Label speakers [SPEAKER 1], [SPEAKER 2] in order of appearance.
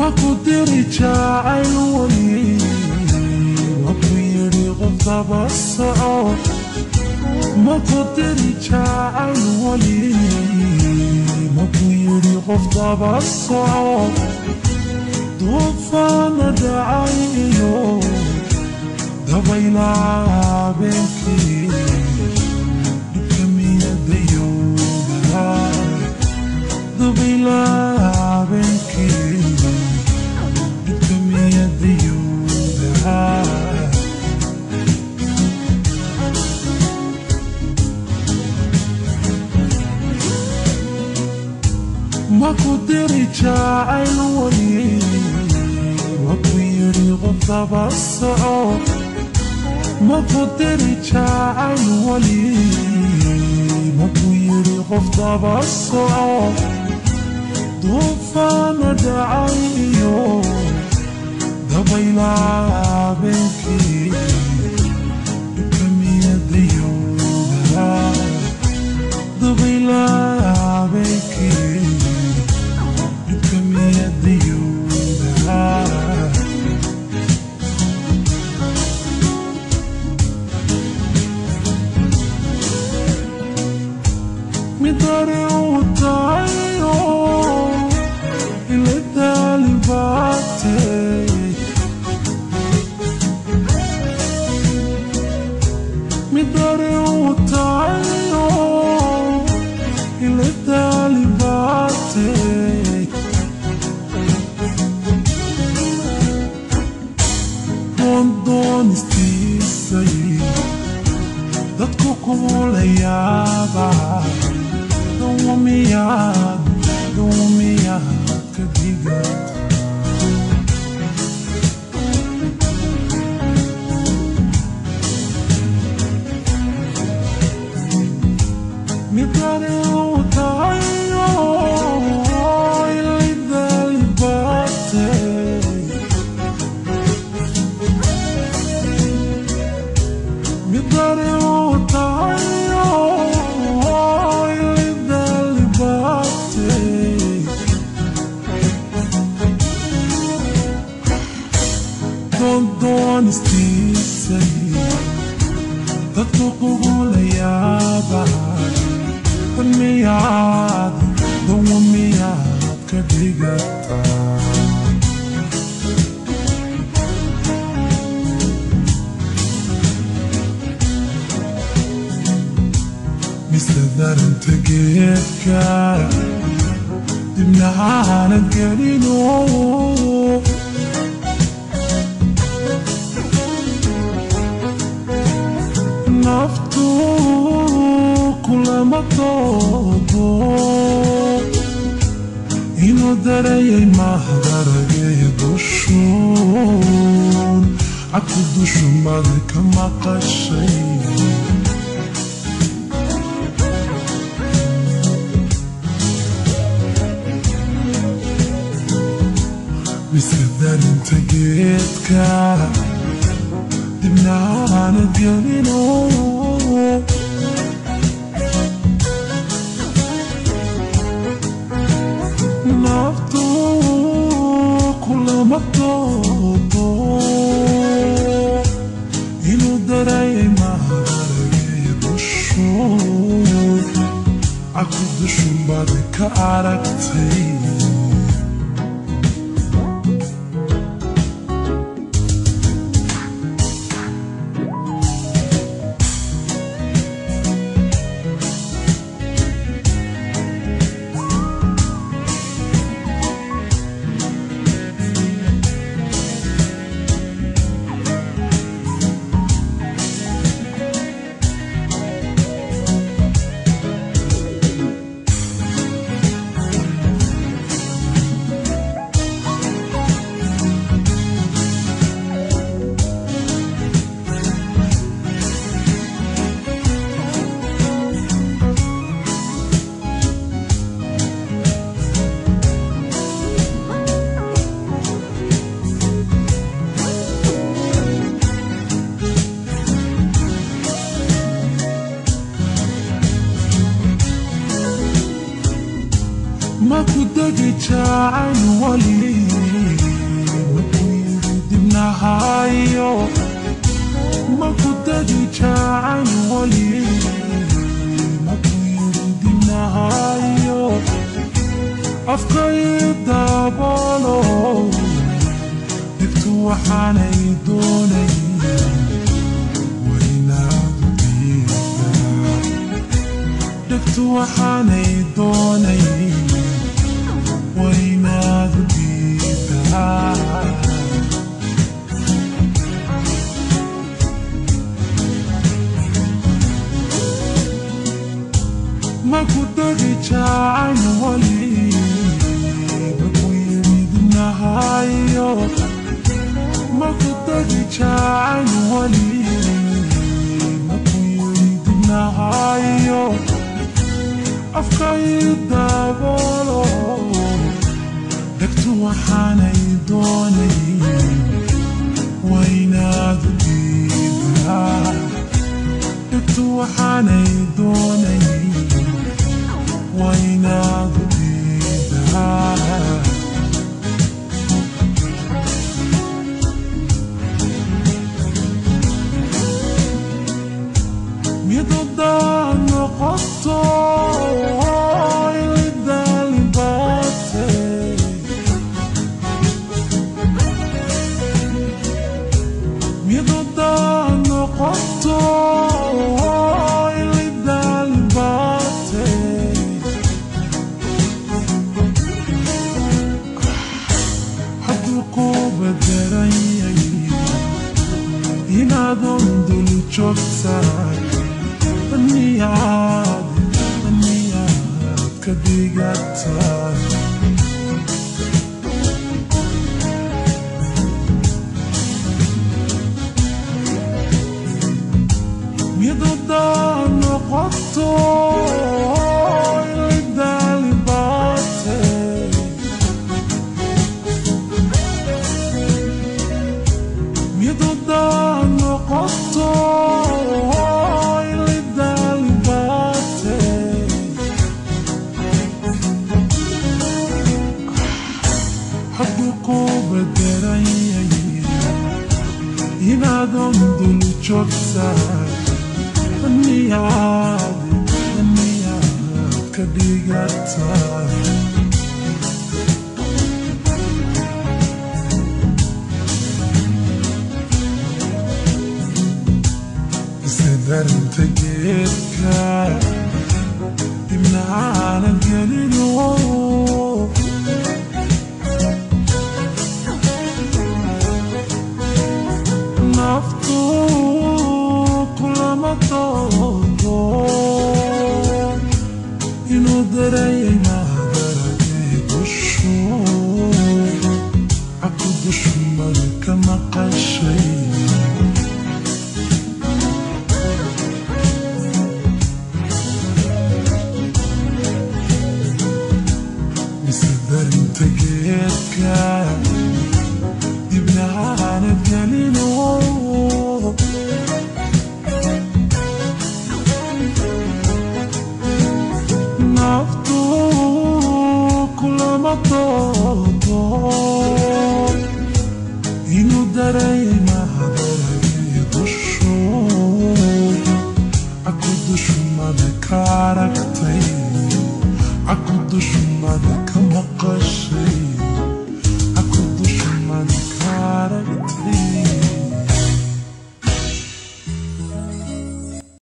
[SPEAKER 1] ما قدرت اعل وجهي واطير غصة بس ما قدرت اعل وجهي واطير غصة بس توفانا دعايو دبيلا بنتي دكمي يديو دبيلا ترجع عيوني وطيري غضب الصعود مفروض ترجع عيوني وطيري غضب الصعود طوفان دعايو ضبي لعبكي بكم يدي ضبي لعبكي Dadku kumulayaabaa honesty safe Tanto como leiaba Con mi ad Não a mi ad Que diga مستدارن تجيبك دمنا عانا تجري نوم తోతో ينودري ما درجي بشون düşünmadık karakteri gitacan wali dibnahayo makudagi jacan wali dibnahayo afkay daabalo dhigtu waxaanay doonay dhigtu waxaanay doonay Worrying now the people inaad ondul joogtaa niyaad niyaad ka dhigataa midada noqoto çok sert النيابة النيابة بقطع زدرت جيتك بمنعنا الجنون come up.